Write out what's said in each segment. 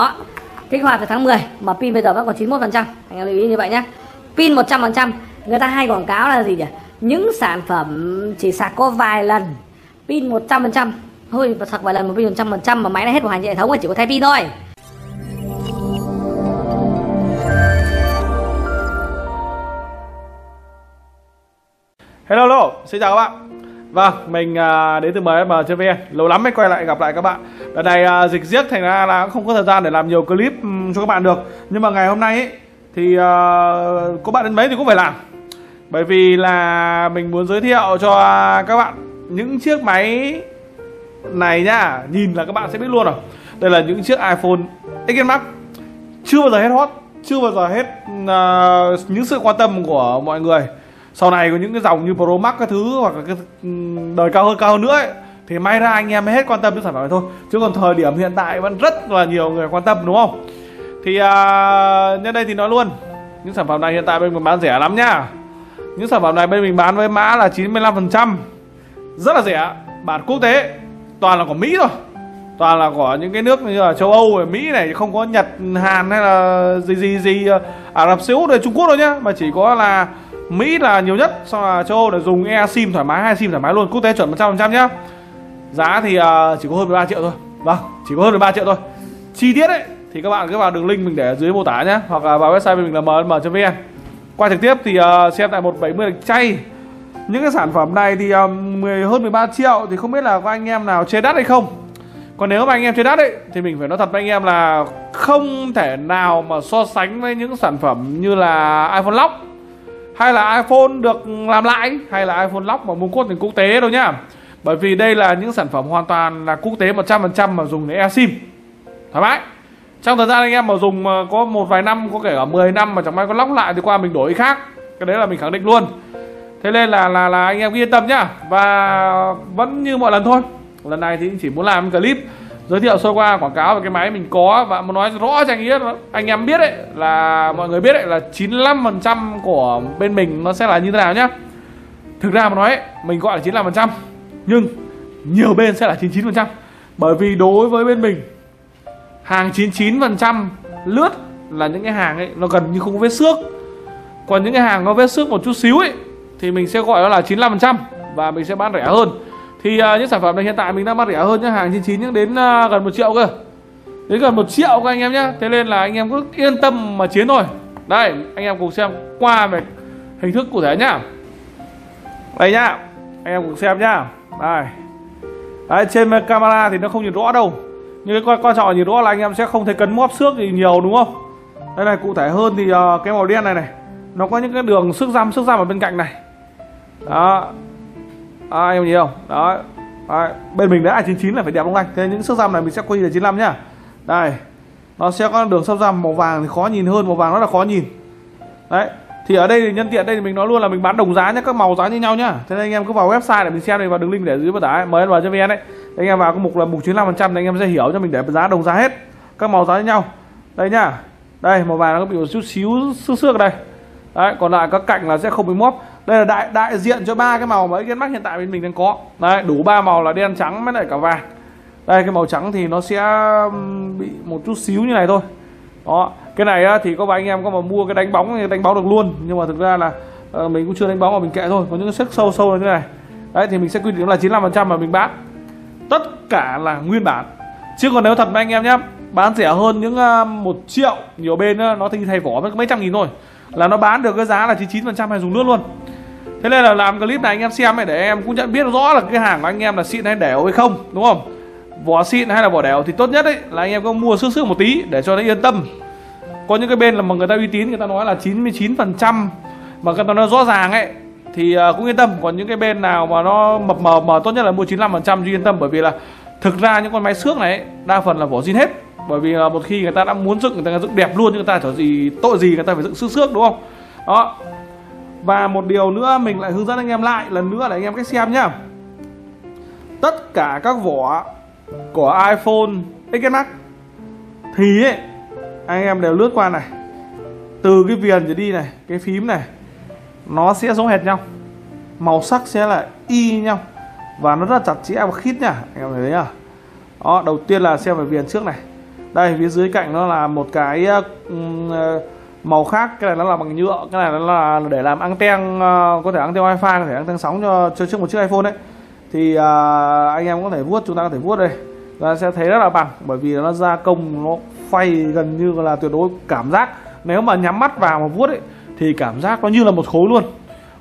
đó. Kích hoạt từ tháng 10 mà pin bây giờ vẫn còn 91 phần trăm. Anh em lưu ý như vậy nhé pin 100 phần trăm người ta hay quảng cáo là gì nhỉ? Những sản phẩm chỉ sạc có vài lần. Pin 100 phần trăm thôi sạc vài lần một pin 100 phần trăm mà máy đã hết bảo hành hệ thống rồi chỉ có thay pin thôi. Hello, hello, xin chào các bạn. Vâng, mình à, đến từ MSM.vn Lâu lắm mới quay lại gặp lại các bạn. Đợt này à, dịch giết thành ra là không có thời gian để làm nhiều clip cho các bạn được. Nhưng mà ngày hôm nay ấy, thì à, có bạn đến mấy thì cũng phải làm. Bởi vì là mình muốn giới thiệu cho các bạn những chiếc máy này nhá. Nhìn là các bạn sẽ biết luôn rồi. Đây là những chiếc iPhone XS Max. Chưa bao giờ hết hot Chưa bao giờ hết uh, những sự quan tâm của mọi người sau này có những cái dòng như Pro Max các thứ hoặc là cái ừ, đời cao hơn cao hơn nữa ấy, thì may ra anh em mới hết quan tâm đến sản phẩm này thôi. Chứ còn thời điểm hiện tại vẫn rất là nhiều người quan tâm đúng không? Thì à, nhân đây thì nói luôn những sản phẩm này hiện tại bên mình bán rẻ lắm nhá những sản phẩm này bên mình bán với mã là 95% rất là rẻ bản quốc tế toàn là của Mỹ thôi. Toàn là của những cái nước như là châu Âu Mỹ này không có Nhật Hàn hay là gì gì gì à, Ả Rập Xê Út hay Trung Quốc đâu nhá. Mà chỉ có là Mỹ là nhiều nhất sau là châu Âu là dùng e sim thoải mái hai sim thoải mái luôn. Quốc tế chuẩn 100% nhá. Giá thì uh, chỉ có hơn 13 triệu thôi. Vâng chỉ có hơn 13 triệu thôi. Chi tiết ấy thì các bạn cứ vào đường link mình để ở dưới mô tả nhé hoặc là vào website mình là mm.vn qua trực tiếp thì uh, xem tại 170 lịch chay. Những cái sản phẩm này thì à, uh, 10 hơn 13 triệu thì không biết là có anh em nào chơi đắt hay không. Còn nếu mà anh em chơi đắt ấy thì mình phải nói thật với anh em là không thể nào mà so sánh với những sản phẩm như là iPhone Lock hay là iPhone được làm lại hay là iPhone lóc mà muốn cốt thành quốc tế đâu nhá. Bởi vì đây là những sản phẩm hoàn toàn là quốc tế 100% mà dùng để eSIM thoải mái. Trong thời gian anh em mà dùng có một vài năm, có kể cả 10 năm mà chẳng may có lóc lại thì qua mình đổi khác. Cái đấy là mình khẳng định luôn. Thế nên là là là anh em yên tâm nhá. Và vẫn như mọi lần thôi. Lần này thì chỉ muốn làm clip giới thiệu sơ qua quảng cáo về cái máy mình có và muốn nói rõ cho anh biết, anh em biết đấy là mọi người biết đấy là 95% của bên mình nó sẽ là như thế nào nhá. Thực ra mà nói mình gọi là 95% nhưng nhiều bên sẽ là 99% bởi vì đối với bên mình, hàng 99% lướt là những cái hàng ấy, nó gần như không có vết xước. Còn những cái hàng có vết xước một chút xíu ấy, thì mình sẽ gọi nó là 95% và mình sẽ bán rẻ hơn thì uh, những sản phẩm này hiện tại mình đang bán rẻ hơn nhá. Hàng 99 nhưng đến uh, gần một triệu cơ. Đến gần một triệu các anh em nhé thế nên là anh em cứ yên tâm mà chiến thôi. Đây anh em cùng xem qua về hình thức cụ thể nhá. Đây nhá anh em cùng xem nhá. Đây. Đấy trên camera thì nó không nhìn rõ đâu. Nhưng cái quan, quan trọng nhìn rõ là anh em sẽ không thấy cấn móp xước gì nhiều đúng không? Đây này cụ thể hơn thì uh, cái màu đen này này. Nó có những cái đường xước răm xước răm ở bên cạnh này. Đó à, em nhìn không? Đó à, bên mình đã 99 là phải đẹp không anh? Thế những sức răm này mình sẽ quy là 95 nhá. Đây nó sẽ có đường sâu răm màu vàng thì khó nhìn hơn màu vàng rất là khó nhìn. Đấy thì ở đây thì nhân tiện đây thì mình nói luôn là mình bán đồng giá nhé các màu giá như nhau nhá. Thế nên anh em cứ vào website để mình xem này vào đường link để dưới mô tả mời vào cho vn đấy anh em vào cái mục là mục 95 phần trăm anh em sẽ hiểu cho mình để giá đồng giá hết. Các màu giá như nhau. Đây nhá. Đây màu vàng nó bị một chút xíu xước xước đây. Đấy còn lại các cạnh là sẽ không bị móp đây là đại đại diện cho ba cái màu mà cái mắt hiện tại bên mình đang có. Đấy đủ ba màu là đen trắng với lại cả vàng. Đây cái màu trắng thì nó sẽ bị một chút xíu như này thôi. Đó cái này á, thì có vài anh em có mà mua cái đánh bóng thì đánh bóng được luôn. Nhưng mà thực ra là uh, mình cũng chưa đánh bóng mà mình kệ thôi. Có những cái sức sâu sâu như thế này. Đấy thì mình sẽ quy định là 95 phần trăm mà mình bán. Tất cả là nguyên bản. Chứ còn nếu thật với anh em nhé bán rẻ hơn những ờ, uh, 1 triệu nhiều bên nó thì thay vỏ mấy trăm nghìn thôi. Là nó bán được cái giá là 99 phần trăm hay dùng nước luôn thế nên là làm clip này anh em xem để em cũng nhận biết rõ là cái hàng của anh em là xịn hay đẻo hay không đúng không? Vỏ xịn hay là vỏ đẻo thì tốt nhất ấy là anh em có mua sức sức một tí để cho nó yên tâm. Có những cái bên là mà người ta uy tín người ta nói là 99 phần trăm mà người ta nói rõ ràng ấy thì à, cũng yên tâm. Còn những cái bên nào mà nó mập mờ mờ tốt nhất là mua 95 phần trăm yên tâm bởi vì là thực ra những con máy xước này ấy, đa phần là vỏ zin hết. Bởi vì là một khi người ta đã muốn dựng người ta dựng đẹp luôn nhưng người ta trở gì tội gì người ta phải dựng xước xước đúng không? Đó và một điều nữa mình lại hướng dẫn anh em lại lần nữa để anh em cách xem nhá. Tất cả các vỏ của iPhone XS Max thì ấy, anh em đều lướt qua này. Từ cái viền trở đi này cái phím này nó sẽ giống hệt nhau. Màu sắc sẽ là y nhau. Và nó rất chặt chẽ và khít nhá anh em thấy nhá đó đầu tiên là xem về viền trước này. Đây phía dưới cạnh nó là một cái uh, màu khác cái này nó là bằng nhựa cái này nó là để làm anten uh, ờ, có thể anten wifi có thể anten sóng cho cho trước một chiếc iphone đấy. Thì uh, anh em có thể vuốt chúng ta có thể vuốt đây. Và sẽ thấy rất là bằng bởi vì nó gia công nó phay gần như là tuyệt đối cảm giác. Nếu mà nhắm mắt vào mà vuốt ấy thì cảm giác nó như là một khối luôn.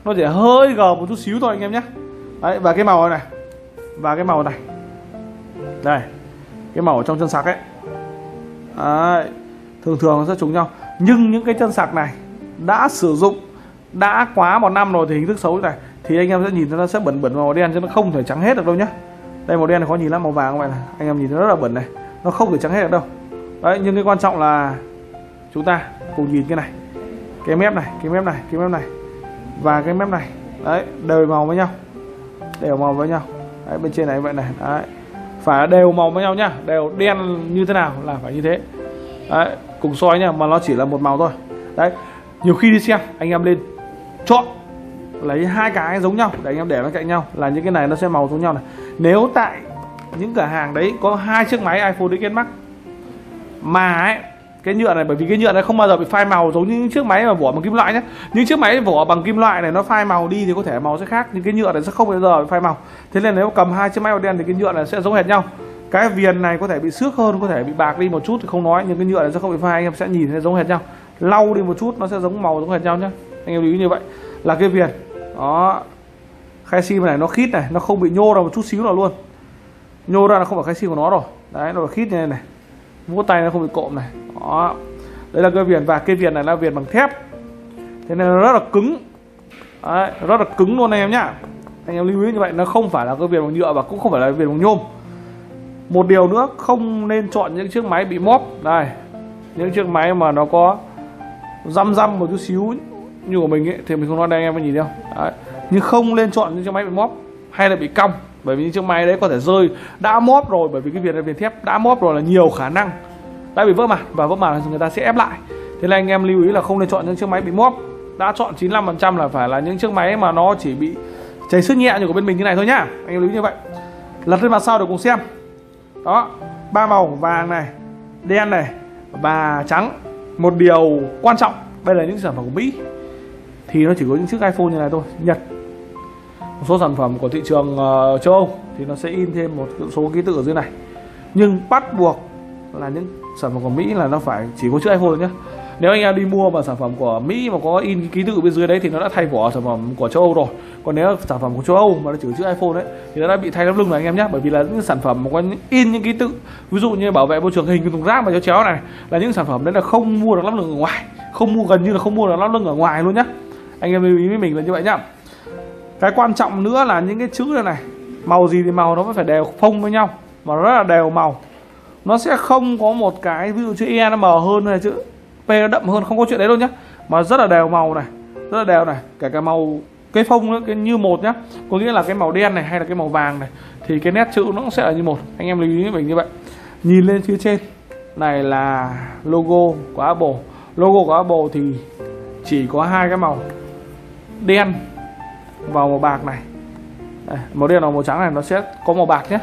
Nó chỉ hơi gờ một chút xíu thôi anh em nhé. Đấy và cái màu này và cái màu này. Đây cái màu ở trong chân sạc ấy. Đấy. thường thường nó sẽ trùng nhau nhưng những cái chân sạc này đã sử dụng đã quá một năm rồi thì hình thức xấu như này thì anh em sẽ nhìn thấy nó sẽ bẩn bẩn màu đen chứ nó không thể trắng hết được đâu nhá. Đây màu đen này khó nhìn lắm màu vàng các bạn này. Anh em nhìn thấy rất là bẩn này nó không thể trắng hết được đâu. Đấy nhưng cái quan trọng là chúng ta cùng nhìn cái này cái mép này cái mép này cái mép này và cái mép này. Đấy đều màu với nhau đều màu với nhau. Đấy, bên trên này vậy này đấy. Phải đều màu với nhau nhá đều đen như thế nào là phải như thế đấy, cùng soi nhá, mà nó chỉ là một màu thôi. Đấy, nhiều khi đi xem, anh em lên, chọn, lấy hai cái giống nhau để anh em để nó cạnh nhau, là những cái này nó sẽ màu giống nhau này. Nếu tại những cửa hàng đấy có hai chiếc máy iPhone đến Max mà ấy, cái nhựa này, bởi vì cái nhựa này không bao giờ bị phai màu giống như những chiếc máy mà vỏ bằng kim loại nhé những chiếc máy vỏ bằng kim loại này nó phai màu đi thì có thể màu sẽ khác, nhưng cái nhựa này sẽ không bao giờ bị phai màu. Thế nên nếu cầm hai chiếc máy màu đen thì cái nhựa này sẽ giống hệt nhau cái viền này có thể bị xước hơn có thể bị bạc đi một chút thì không nói nhưng cái nhựa này sẽ không bị phai anh em sẽ nhìn thấy giống hệt nhau. Lau đi một chút nó sẽ giống màu giống hệt nhau nhé anh em lưu ý như vậy. Là cái viền. Đó. Khai sim này nó khít này nó không bị nhô ra một chút xíu nào luôn. Nhô ra là không phải khai sim của nó rồi. Đấy nó là khít như này này. Vuốt tay nó không bị cộm này. Đó. Đây là cái viền và cái viền này là viền bằng thép. Thế nên nó rất là cứng. Đấy, rất là cứng luôn anh em nhá. Anh em lưu ý như vậy nó không phải là cái viền bằng nhựa và cũng không phải là viền bằng nhôm một điều nữa không nên chọn những chiếc máy bị móp. Đây những chiếc máy mà nó có răm răm một chút xíu như của mình ấy thì mình không nói đây anh em nhìn đâu, đấy. nhưng không nên chọn những chiếc máy bị móp hay là bị cong bởi vì những chiếc máy đấy có thể rơi. Đã móp rồi bởi vì cái viền là viền thép đã móp rồi là nhiều khả năng đã bị vỡ màn và vỡ màn người ta sẽ ép lại. Thế nên anh em lưu ý là không nên chọn những chiếc máy bị móp. Đã chọn 95% là phải là những chiếc máy mà nó chỉ bị cháy sức nhẹ như của bên mình như này thôi nhá. Anh em lưu ý như vậy. Lật lên mặt sau để cùng xem đó ba màu vàng này đen này và trắng. Một điều quan trọng đây là những sản phẩm của mỹ. Thì nó chỉ có những chiếc iphone như này thôi nhật. Một số sản phẩm của thị trường uh, châu âu thì nó sẽ in thêm một số ký tự ở dưới này. Nhưng bắt buộc là những sản phẩm của mỹ là nó phải chỉ có chữ iphone nhé nếu anh em đi mua mà sản phẩm của Mỹ mà có in ký tự bên dưới đấy thì nó đã thay vỏ sản phẩm của châu Âu rồi. Còn nếu sản phẩm của châu Âu mà nó chữ chữ iPhone đấy thì nó đã bị thay lắp lưng rồi anh em nhé. Bởi vì là những sản phẩm mà có in những ký tự, ví dụ như bảo vệ môi trường hình thùng rác mà chéo chéo này, là những sản phẩm đấy là không mua được lắp lưng ở ngoài. Không mua, gần như là không mua được lắp lưng ở ngoài luôn nhá anh em lưu ý với mình là như vậy nhá. Cái quan trọng nữa là những cái chữ này này, màu gì thì màu nó phải đều phông với nhau, mà nó rất là đều màu. Nó sẽ không có một cái, ví dụ chữ e nó mờ hơn hay chữ p nó đậm hơn không có chuyện đấy đâu nhá. Mà rất là đều màu này rất là đều này. Kể cả màu cái phông nữa cái như một nhá. Có nghĩa là cái màu đen này hay là cái màu vàng này thì cái nét chữ nó cũng sẽ là như một. Anh em lưu ý với mình như vậy. Nhìn lên phía trên này là logo của Apple. Logo của Apple thì chỉ có hai cái màu đen và màu bạc này. Đây, màu đen và màu trắng này nó sẽ có màu bạc nhé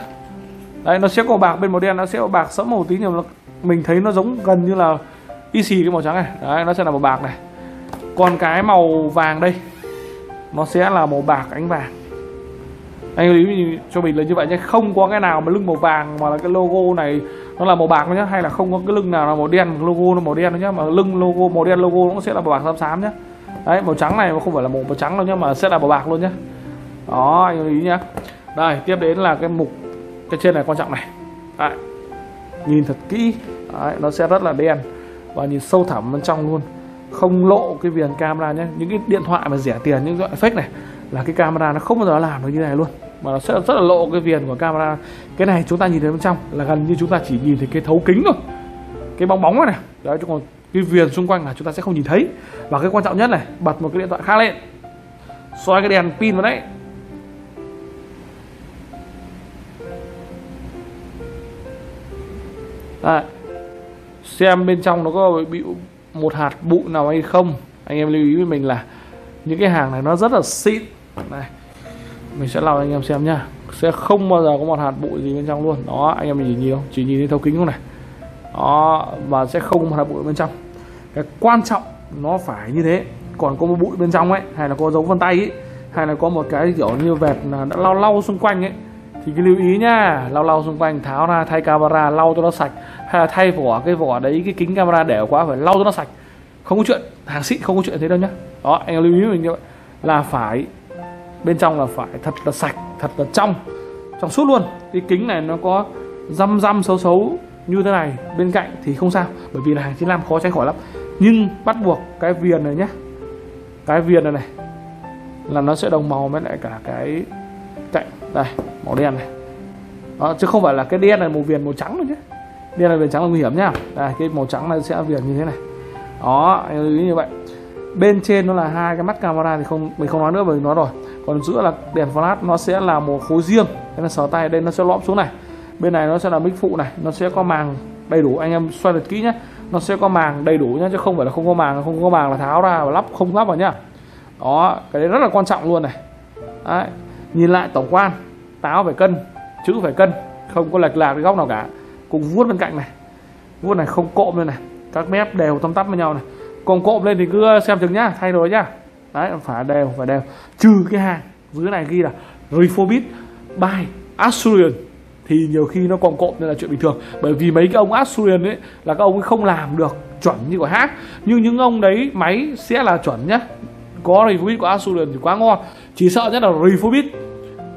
đấy nó sẽ có bạc bên màu đen nó sẽ có bạc sẫm màu tí nhưng mà mình thấy nó giống gần như là y xì cái màu trắng này. Đấy nó sẽ là màu bạc này. Còn cái màu vàng đây nó sẽ là màu bạc ánh vàng. Anh lưu ý cho mình là như vậy nhé. Không có cái nào mà lưng màu vàng mà là cái logo này nó là màu bạc nhá hay là không có cái lưng nào là màu đen logo nó màu đen nhá. Mà lưng logo màu đen logo nó sẽ là màu bạc xám xám nhá. Đấy màu trắng này mà không phải là màu, màu trắng đâu nhá mà sẽ là màu bạc luôn nhá. Đó anh lưu ý nhá. Đây tiếp đến là cái mục cái trên này quan trọng này. Đấy. nhìn thật kỹ. Đấy, nó sẽ rất là đen và nhìn sâu thẳm bên trong luôn. Không lộ cái viền camera nhé. Những cái điện thoại mà rẻ tiền, những loại fake này, là cái camera nó không bao giờ làm được như này luôn. Mà nó sẽ rất là lộ cái viền của camera. Cái này chúng ta nhìn thấy bên trong là gần như chúng ta chỉ nhìn thấy cái thấu kính thôi. Cái bóng bóng này này. Đấy còn cái viền xung quanh là chúng ta sẽ không nhìn thấy. Và cái quan trọng nhất này, bật một cái điện thoại khác lên. Soi cái đèn pin vào đấy. Đấy xem bên trong nó có bị một hạt bụi nào hay không. Anh em lưu ý với mình là những cái hàng này nó rất là xịn. Này, mình sẽ lau anh em xem nhá. Sẽ không bao giờ có một hạt bụi gì bên trong luôn. Đó, anh em nhìn nhiều, chỉ nhìn thấy thấu kính không này. Đó, và sẽ không có hạt bụi bên trong. Cái quan trọng nó phải như thế. Còn có một bụi bên trong ấy, hay là có dấu vân tay ấy, hay là có một cái kiểu như vẹt là đã lau lau xung quanh ấy thì cái lưu ý nhá, lau lau xung quanh, tháo ra, thay camera, lau cho nó sạch. Hay là thay vỏ, cái vỏ đấy, cái kính camera để quá phải lau cho nó sạch. Không có chuyện, hàng xịn không có chuyện thế đâu nhá. Đó, anh em lưu ý mình như vậy. Là phải, bên trong là phải thật là sạch, thật là trong trong suốt luôn. Cái kính này nó có răm răm, xấu xấu như thế này, bên cạnh thì không sao. Bởi vì là hàng 95 khó tránh khỏi lắm. Nhưng bắt buộc cái viền này nhé cái viền này này, là nó sẽ đồng màu với lại cả cái cạnh đây màu đen này. Đó, chứ không phải là cái đen này màu viền màu trắng rồi chứ. Đen này viền trắng là nguy hiểm nhá đây cái màu trắng này sẽ viền như thế này. Đó lưu ý như vậy. Bên trên nó là hai cái mắt camera thì không mình không nói nữa bởi vì nói rồi. Còn giữa là đèn flash nó sẽ là một khối riêng. Cái là sờ tay đây nó sẽ lõm xuống này. Bên này nó sẽ là mic phụ này nó sẽ có màng đầy đủ. Anh em xoay thật kỹ nhé nó sẽ có màng đầy đủ nhé chứ không phải là không có màng không có màng là tháo ra và lắp không lắp vào nhá. Đó cái đấy rất là quan trọng luôn này. Đấy. nhìn lại tổng quan táo phải cân, chữ phải cân, không có lệch lạc cái góc nào cả. Cùng vuốt bên cạnh này. Vuốt này không cộm lên này. Các mép đều tăm tắp với nhau này. Còn cộm lên thì cứ xem chừng nhá, thay đổi nhá. Đấy, phải đều phải đều. Trừ cái hàng dưới này ghi là refobit by Asurian thì nhiều khi nó còn cộm nên là chuyện bình thường. Bởi vì mấy cái ông Asurian ấy là các ông ấy không làm được chuẩn như của hát nhưng những ông đấy, máy sẽ là chuẩn nhá. Có refobit của Asurian thì quá ngon. Chỉ sợ nhất là refobit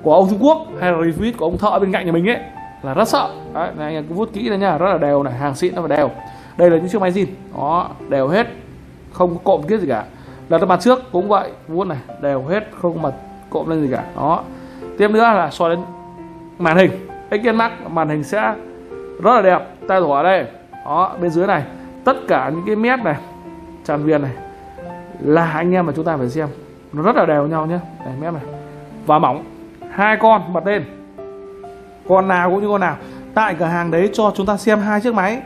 của ông Trung Quốc hay là refobit của ông thợ bên cạnh nhà mình ấy, là rất sợ. Đấy, này, anh em cứ vuốt kỹ này nhá rất là đều này, hàng xịn nó phải đều. Đây là những chiếc máy zin, đó, đều hết, không có cộm kiết gì cả. Lần mặt trước cũng vậy, vuốt này, đều hết, không mặt cộm lên gì cả, đó. Tiếp nữa là so đến màn hình Xgen Max, màn hình sẽ rất là đẹp, tay thỏa ở đây, đó, bên dưới này. Tất cả những cái mép này, tràn viền này, là anh em mà chúng ta phải xem. Nó rất là đều nhau nhé này mép này. Và mỏng hai con bật lên. Con nào cũng như con nào. Tại cửa hàng đấy cho chúng ta xem hai chiếc máy.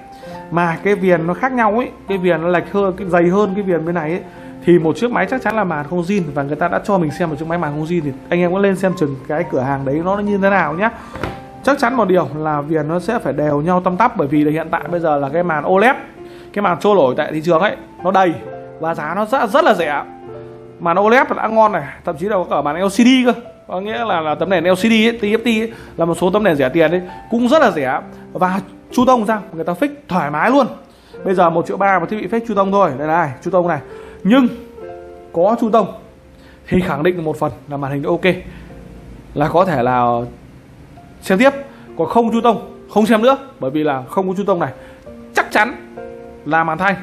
Mà cái viền nó khác nhau ấy, cái viền nó lệch hơn, cái dày hơn cái viền bên này ấy, thì một chiếc máy chắc chắn là màn không zin. Và người ta đã cho mình xem một chiếc máy màn không zin thì anh em có lên xem chừng cái cửa hàng đấy nó như thế nào nhá. chắc chắn một điều là viền nó sẽ phải đều nhau tăm tắp, bởi vì là hiện tại bây giờ là cái màn OLED cái màn trôi nổi tại thị trường ấy, nó đầy và giá nó rất rất là rẻ. Màn OLED đã ngon này, thậm chí là có cả màn LCD cơ có nghĩa là là tấm đèn LCD ấy, TFT ấy, là một số tấm đèn rẻ tiền đấy cũng rất là rẻ. Và chu tông ra người ta fix thoải mái luôn. Bây giờ một triệu ba một thiết bị fix chu tông thôi. Đây này chu tông này. Nhưng có chu tông thì khẳng định một phần là màn hình ok. Là có thể là xem tiếp còn không chu tông không xem nữa. Bởi vì là không có chu tông này. Chắc chắn là màn thay.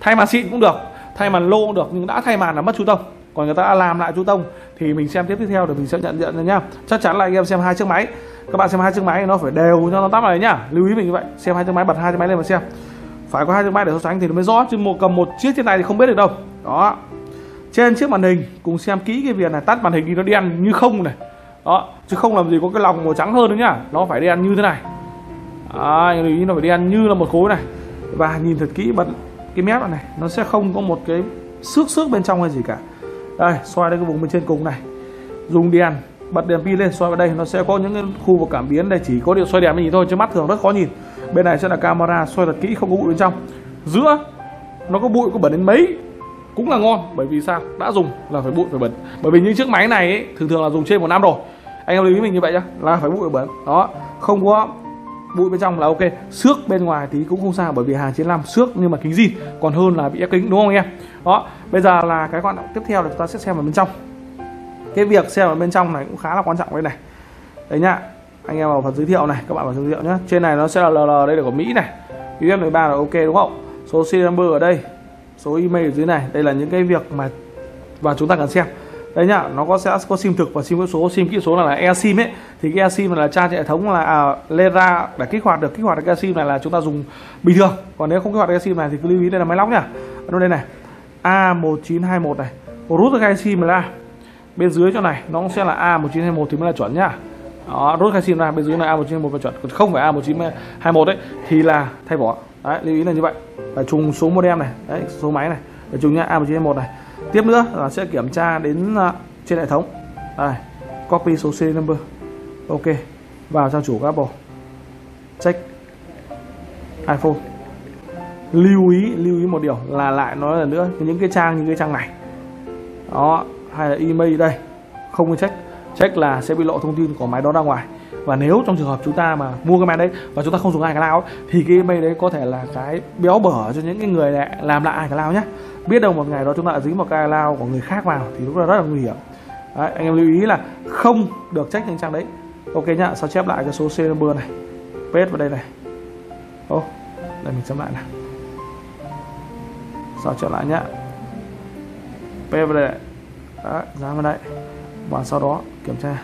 Thay màn xịn cũng được thay màn lô cũng được nhưng đã thay màn là mất chu tông còn người ta đã làm lại chú tông thì mình xem tiếp tiếp theo để mình sẽ nhận diện nhá. Chắc chắn là anh em xem hai chiếc máy. Các bạn xem hai chiếc máy nó phải đều cho nó tắp này nhá. Lưu ý mình như vậy xem hai chiếc máy bật hai chiếc máy lên mà xem. Phải có hai chiếc máy để so sánh thì nó mới rõ chứ một cầm một chiếc trên này thì không biết được đâu. Đó. Trên chiếc màn hình cùng xem kỹ cái viền này tắt màn hình đi nó đen như không này. Đó. Chứ không làm gì có cái lòng màu trắng hơn nữa nhá. Nó phải đen như thế này. À, lưu ý nó phải đen như là một khối này. Và nhìn thật kỹ bật cái mép này nó sẽ không có một cái xước xước bên trong hay gì cả đây xoay đến cái vùng bên trên cùng này. Dùng đèn bật đèn pin lên xoay vào đây. Nó sẽ có những cái khu vực cảm biến đây chỉ có điện xoay đèn mình nhìn thôi chứ mắt thường rất khó nhìn. Bên này sẽ là camera xoay thật kỹ không có bụi bên trong. Giữa nó có bụi có bẩn đến mấy cũng là ngon bởi vì sao? Đã dùng là phải bụi phải bẩn. Bởi vì những chiếc máy này ấy, thường thường là dùng trên một năm rồi. Anh em lưu ý mình như vậy nhá là phải bụi phải bẩn. Đó không có bụi bên trong là ok. Xước bên ngoài thì cũng không sao bởi vì hàng 95 xước nhưng mà kính gì. Còn hơn là bị ép kính, đúng không anh em? Đó, bây giờ là cái quan trọng tiếp theo là chúng ta sẽ xem vào bên trong. Cái việc xem vào bên trong này cũng khá là quan trọng đây này. Đấy nhá, anh em vào phần giới thiệu này, các bạn vào giới thiệu nhé trên này nó sẽ là LL đây là của Mỹ này. UF 13 là ok, đúng không? Số serial number ở đây, số email ở dưới này. Đây là những cái việc mà và chúng ta cần xem đấy nhá nó có sẽ có sim thực và sim kỹ số sim kỹ số là, là e sim ấy. Thì cái e sim là tra hệ thống là à, lên ra để kích hoạt được kích hoạt được e sim này là chúng ta dùng bình thường. Còn nếu không kích hoạt e sim này thì cứ lưu ý đây là máy lóc nhá. Nó đây này a 1921 này. Rút được e sim ra. Bên dưới chỗ này nó sẽ là a 1921 thì mới là chuẩn nhá. Đó, rút khai sim ra bên dưới là a 1921 là chuẩn. Còn không phải a 1921 đấy thì là thay bỏ. Đấy lưu ý là như vậy. Và trùng số modem này. Đấy số máy này. Để trùng nhá a 1921 này tiếp nữa là sẽ kiểm tra đến à, trên hệ thống. Đây, copy số serial number. Ok, vào trang chủ Apple. Check. iPhone. Lưu ý lưu ý một điều là lại nói lần nữa, những cái trang như cái trang này. Đó, hay là email đây, không có check. Check là sẽ bị lộ thông tin của máy đó ra ngoài. Và nếu trong trường hợp chúng ta mà mua cái máy đấy và chúng ta không dùng iCloud thì cái email đấy có thể là cái béo bở cho những cái người lại làm lại iCloud nhé biết đâu một ngày đó chúng ta dính một cái lao của người khác vào thì lúc đó rất là nguy hiểm. Đấy, anh em lưu ý là không được trách những trang đấy. Ok nhá sao chép lại cái số serial number này. Paste vào đây này. Ô đây mình chấm lại này sao chép lại nhá. Paste vào đây này. đó dán vào đây. Và sau đó kiểm tra.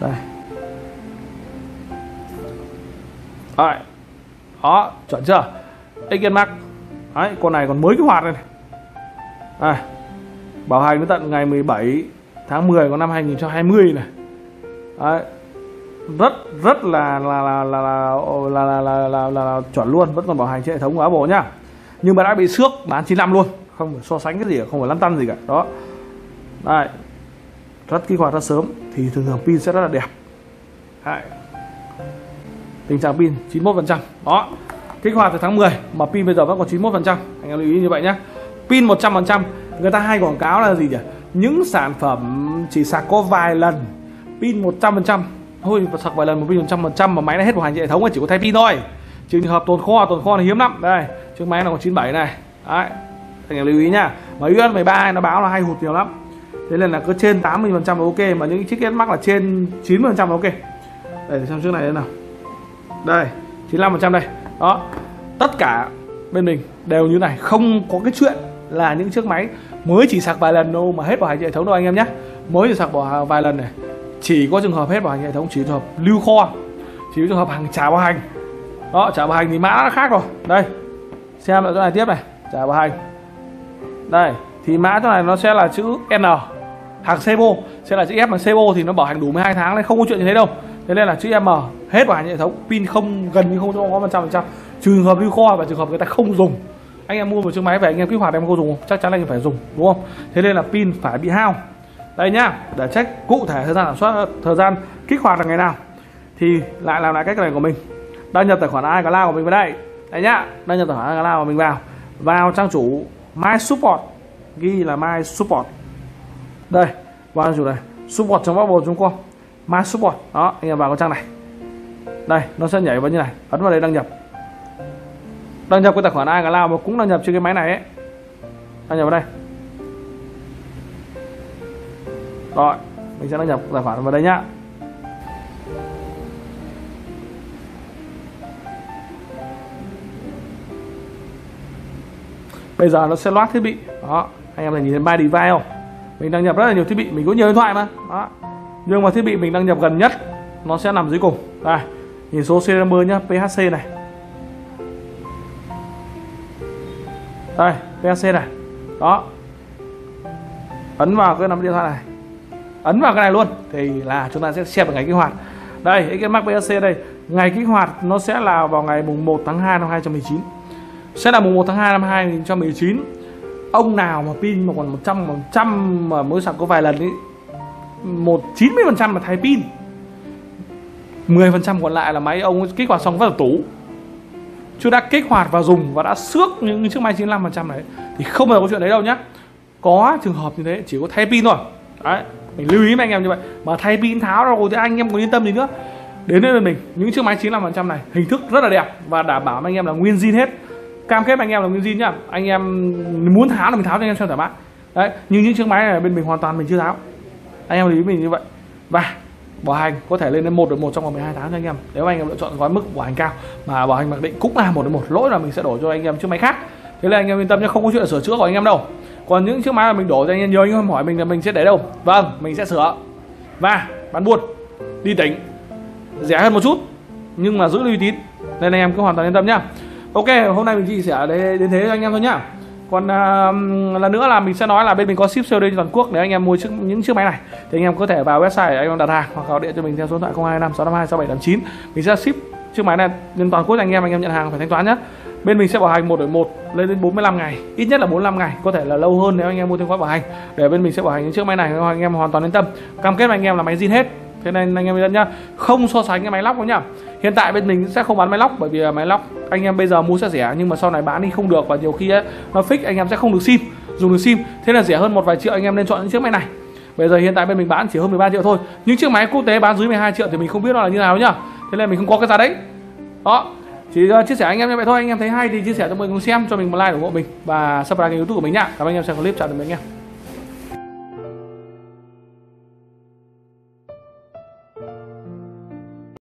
Đây. Đấy. đó chuẩn chưa? Again Mark đấy con này còn mới cái hoạt này, này. à bảo hành đến tận ngày 17 tháng 10 của năm 2020 này đấy rất rất là là là là là là là, là, là, là, là chuẩn luôn vẫn còn bảo hành trên hệ thống của Apple nhá nhưng mà đã bị xước bán 95 luôn không phải so sánh cái gì cả, không phải lăn tăn gì cả đó đây rất kích hoạt rất sớm thì thường thường pin sẽ rất là đẹp Đấy. tình trạng pin 91% đó kích hoạt từ tháng 10 mà pin bây giờ vẫn còn 91% anh em lưu ý như vậy nhé. Pin 100% người ta hay quảng cáo là gì nhỉ? Những sản phẩm chỉ sạc có vài lần, pin 100% thôi sạc vài lần một pin 100% mà máy đã hết bảo hành hệ thống thì chỉ có thay pin thôi. Trường hợp tồn kho tồn kho là hiếm lắm. Đây, chiếc máy nó còn 97 này. Đấy, anh em lưu ý nhá. Mà US 13 nó báo là hay hụt nhiều lắm. Thế nên là cứ trên 80 phần trăm là ok, mà những chiếc S Max là trên 90 phần trăm là ok. Đây để xem trước này thế nào. Đây 95 phần trăm đây. Đó tất cả bên mình đều như này, không có cái chuyện là những chiếc máy mới chỉ sạc vài lần đâu mà hết bảo hành hệ thống đâu anh em nhé. Mới chỉ sạc bỏ vài lần này, chỉ có trường hợp hết bảo hành hệ thống, chỉ trường hợp lưu kho, chỉ trường hợp hàng trả bảo hành. Đó, trả bảo hành thì mã khác rồi. Đây, xem lại chỗ này tiếp này. Trả bảo hành. Đây, thì mã chỗ này nó sẽ là chữ N. Hàng Sebo, sẽ là chữ F bằng Sebo thì nó bảo hành đủ 12 tháng nên không có chuyện như thế đâu. Thế nên là chữ M, hết bảo hành hệ thống, pin không, gần như không có 100% trường hợp lưu kho và trường hợp người ta không dùng. Anh em mua một chiếc máy về, anh em kích hoạt em không dùng chắc chắn là anh em phải dùng, đúng không? Thế nên là pin phải bị hao. Đây nhá, để check cụ thể thời gian sản xuất, thời gian kích hoạt là ngày nào. Thì lại làm lại cách này của mình. Đăng nhập tài khoản ai cả lao của mình vào đây. Đấy nhá, đăng nhập tài khoản ai cả lao của mình vào. Vào trang chủ my support, ghi là my support. Đây, vào trang chủ này, support trong basketball chúng con my support, đó, anh em vào cái trang này. Đây, nó sẽ nhảy vào như này, ấn vào đây đăng nhập đăng nhập cái tài khoản iCloud mà cũng đăng nhập trên cái máy này ấy. Đăng nhập vào đây. Rồi, mình sẽ đăng nhập tài khoản vào đây nhá. Bây giờ nó sẽ loát thiết bị. Đó, anh em này nhìn thấy my device không? Mình đăng nhập rất là nhiều thiết bị, mình có nhiều điện thoại mà. Đó. Nhưng mà thiết bị mình đăng nhập gần nhất, nó sẽ nằm dưới cùng. Đây, nhìn số serial number nhá phc này. Đây phc này. Đó. Ấn vào cái nắm điện thoại này. Ấn vào cái này luôn, thì là chúng ta sẽ xem được ngày kích hoạt. Đây cái mắc PSC đây. Ngày kích hoạt nó sẽ là vào ngày mùng 1 tháng 2 năm 2019 sẽ là mùng 1 tháng 2 năm 2019 ông nào mà pin mà còn 100 100 mà mới sạc có vài lần ấy, một 90 phần trăm là thay pin. 10 phần trăm còn lại là máy ông kích hoạt xong rất là tủ chưa đã kích hoạt và dùng và đã xước những chiếc máy 95 phần trăm này thì không bao giờ có chuyện đấy đâu nhá. Có trường hợp như thế, chỉ có thay pin thôi. Đấy, mình lưu ý với anh em như vậy. Mà thay pin tháo rồi thì anh em có yên tâm gì nữa. Đến đây mình, những chiếc máy 95 phần trăm này hình thức rất là đẹp và đảm bảo anh em là nguyên zin hết. Cam kết anh em là nguyên zin nhá. Anh em muốn tháo là mình tháo cho anh em xem thoải mái. Đấy, nhưng những chiếc máy này bên mình hoàn toàn mình chưa tháo. Anh em lưu ý mình như vậy. Và bảo hành có thể lên đến một được một trong vòng 12 tháng cho anh em. Nếu anh em lựa chọn gói mức bảo hành cao, mà bảo hành mặc định cũng là một đến một, lỗi là mình sẽ đổi cho anh em chiếc máy khác. Thế là anh em yên tâm nhé, không có chuyện sửa chữa của anh em đâu. Còn những chiếc máy mà mình đổ cho anh em, nhiều anh em hỏi mình là mình sẽ để đâu? Vâng mình sẽ sửa. Và bán buôn, đi tỉnh rẻ hơn một chút, nhưng mà giữ uy tín nên anh em cứ hoàn toàn yên tâm nhá. Ok, hôm nay mình chia sẻ đến thế cho anh em thôi nhá còn uh, lần nữa là mình sẽ nói là bên mình có ship COD trên toàn quốc nếu anh em mua chiếc, những chiếc máy này. Thì anh em có thể vào website để anh em đặt hàng hoặc gọi điện cho mình theo số điện thoại 025 652 6789 mình sẽ ship chiếc máy này lên toàn quốc anh em anh em nhận hàng phải thanh toán nhé. Bên mình sẽ bảo hành một đổi một lên đến 45 ngày ít nhất là 45 ngày có thể là lâu hơn nếu anh em mua thêm khóa bảo hành. Để bên mình sẽ bảo hành những chiếc máy này anh em hoàn toàn yên tâm. Cam kết với anh em là máy zin hết thế nên anh em nhá không so sánh cái máy lóc đâu nhá. Hiện tại bên mình sẽ không bán máy lóc bởi vì à, máy lóc anh em bây giờ mua sẽ rẻ nhưng mà sau này bán đi không được và nhiều khi ấy, nó fix anh em sẽ không được sim dùng được sim. Thế là rẻ hơn một vài triệu anh em nên chọn những chiếc máy này. Bây giờ hiện tại bên mình bán chỉ hơn 13 triệu thôi. Những chiếc máy quốc tế bán dưới 12 triệu thì mình không biết nó là như nào nhá. Thế nên mình không có cái giá đấy. Đó chỉ à, chia sẻ anh em như vậy thôi. Anh em thấy hay thì chia sẻ cho mọi người cùng xem cho mình một like ủng hộ mình và subscribe kênh youtube của mình nhá. Cảm ơn anh em xem clip chào tạm biệt anh em.